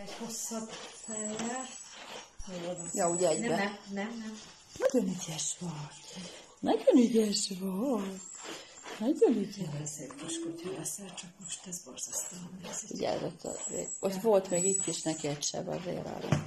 Egy hosszabb fejjel. Ja, ugye egyben. Nem, nem, nem, nem. Nagyon ügyes vagy. Nagyon ügyes vagy. Nagyon ügyes. Nagyon szép kis kutya leszel, csak most ez borzasztóan nézik. Ugye, ott, ott volt még itt is neki egy seb azért arra.